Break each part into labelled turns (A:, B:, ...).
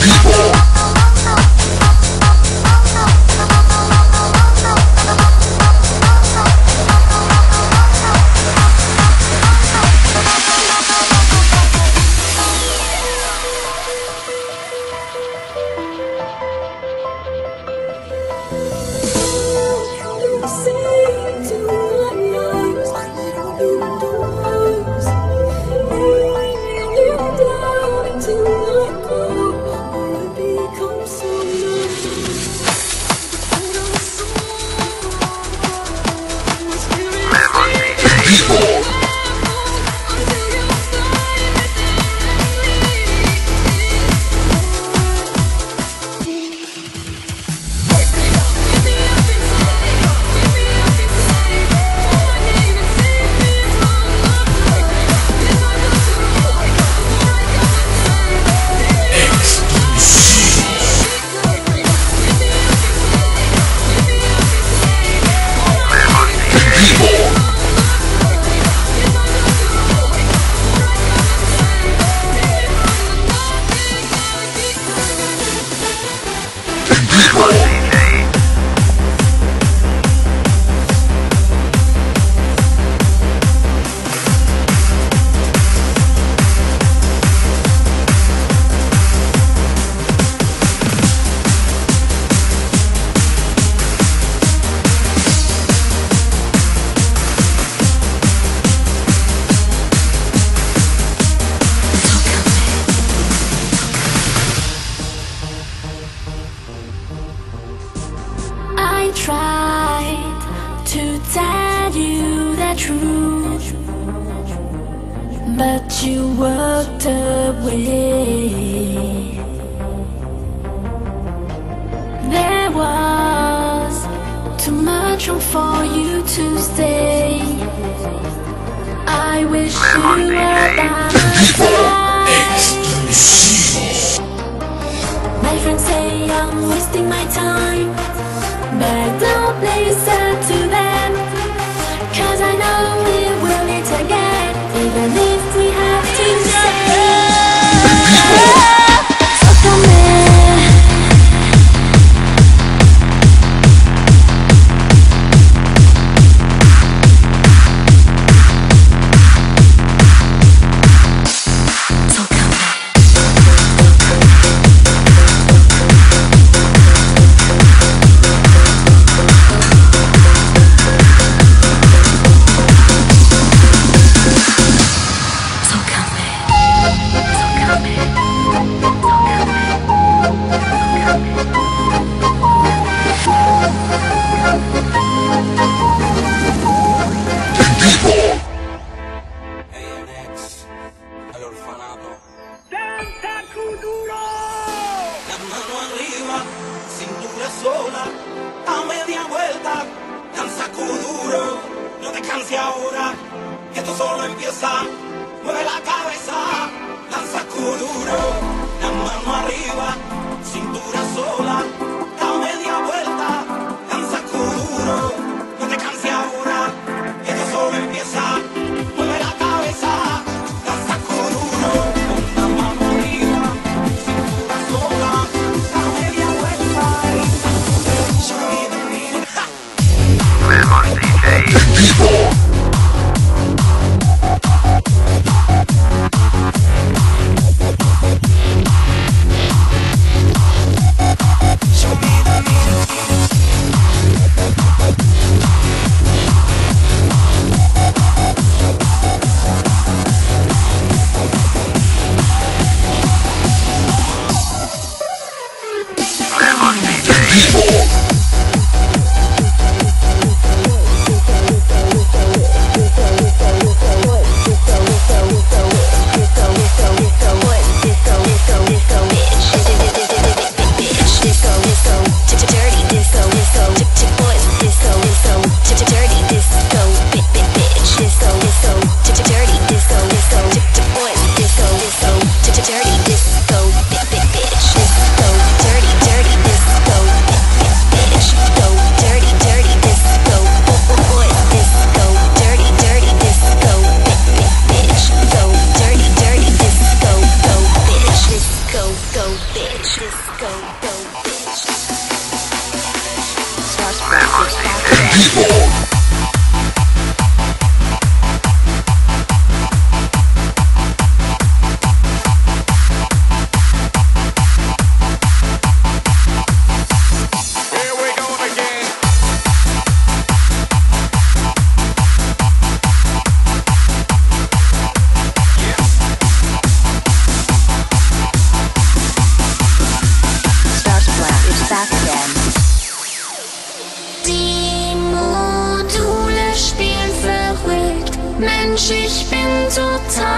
A: Woo! Too for you to stay. I wish you were by my side. My friends say I'm wasting my time But don't listen to them Cause I know we will meet again Even if we have to say
B: solo empieza, mueve la
A: cara.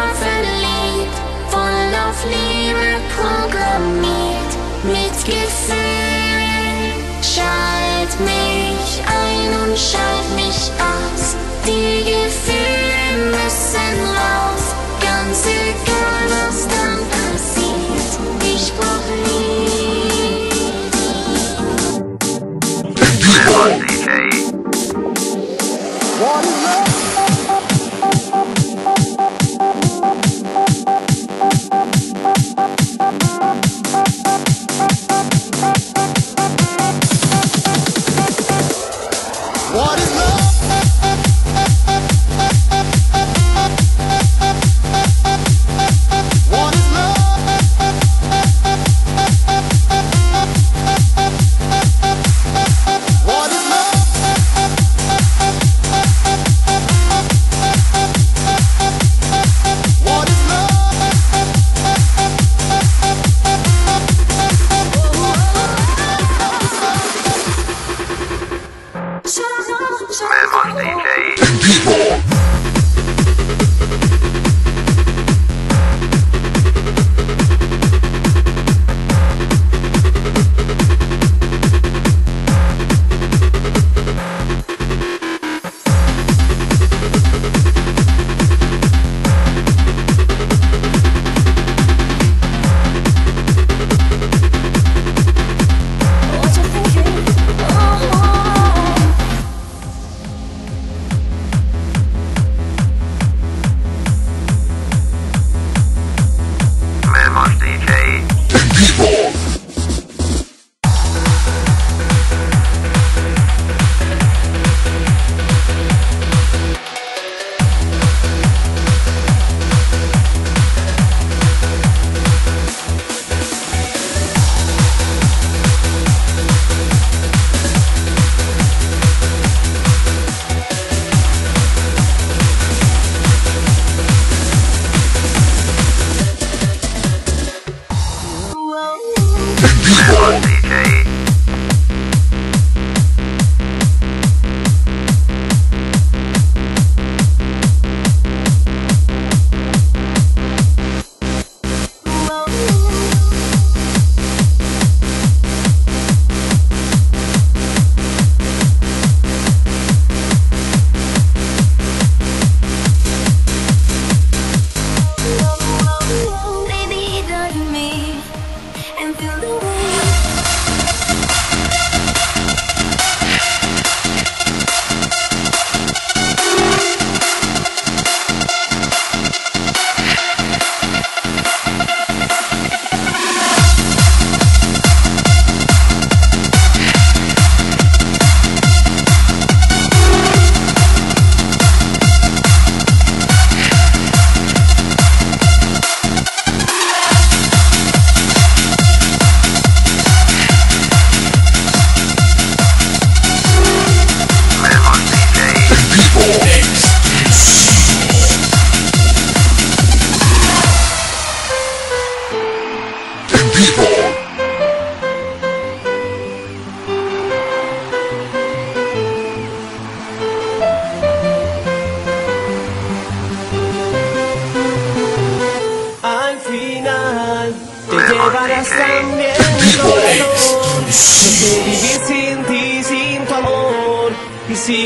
A: Total verliebt, voll auf Liebe programmiert, mit Gefühlen. Schalt mich ein und schalt mich aus, die Gefühle müssen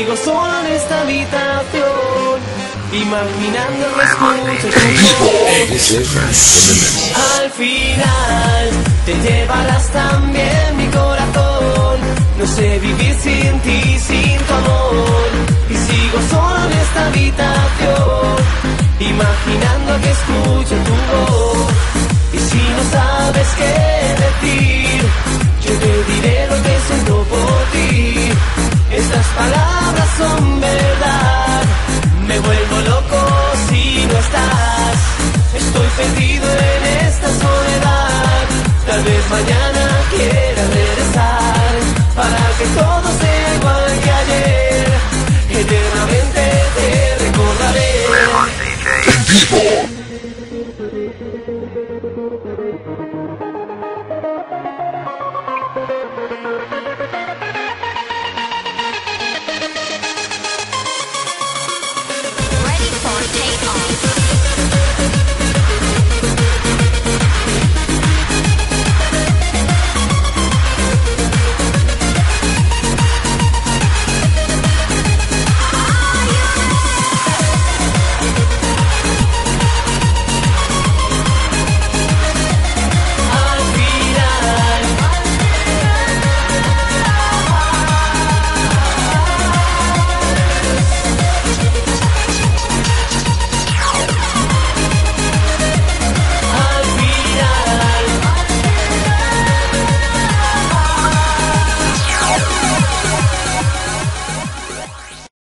C: sigo solo en esta habitación, imaginando que
D: Mammoth
C: escucho. Al final te llevarás también mi corazón. No sé vivir sin ti, sin tu amor. Y sigo solo en esta habitación, imaginando que escucho tu voz. Y si no sabes qué decir, son. Me vuelvo loco si no estás. Estoy perdido en esta soledad. Tal vez mañana.